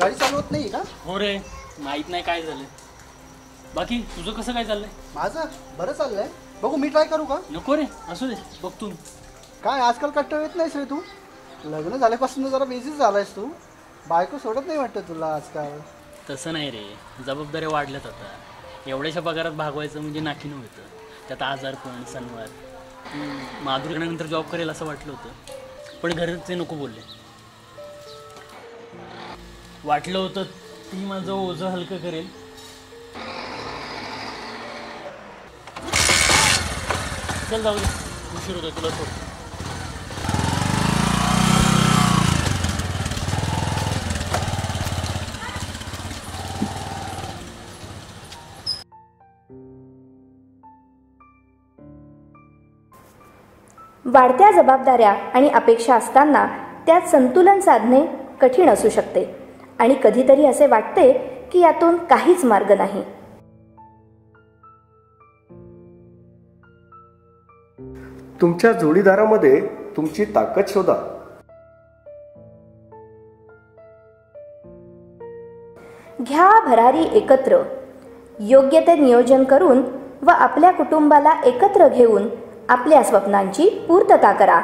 गाडी चालवत नाही का? हो रे माहीत नाही काय झालं बाकी तुझं कसं काय चाललंय? माझं? बरं चाललंय. बघू मी ट्राय करू का? नको रे असू दे बघ तू काय आजकाल कट्ट येत नाहीस रे तू? लग्न झाल्यापासून जरा बिझीच झालायस तू. बायको सोडत नाही वाटतं तुला आजकाल. तसं नाही रे जबाबदाऱ्या वाढल्यात आता. एवढ्याशा पगारात भागवायचं म्हणजे नाकी नव्हतं त्यात आजारपण सणवार. हम्म, माधुरीनंतर जॉब करेल असं वाटलं होतं. पण घरचे नको बोलले. वाटलं होतं ती माझं ओझं हलकं करेल. चल जाऊ दे. उशीर होतो तुला सोड. वाढत्या जबाबदाऱ्या आणि अपेक्षा असताना त्यात संतुलन साधणे कठीण असू शकते. आणि कधीतरी असे वाटते की यातून काहीच मार्ग नाही. तुमच्या जोडीदारामध्ये तुमची ताकद शोधा. घ्या भरारी एकत्र. योग्य ते नियोजन करून व आपल्या कुटुंबाला एकत्र घेऊन आपल्या स्वप्नांची पूर्तता करा.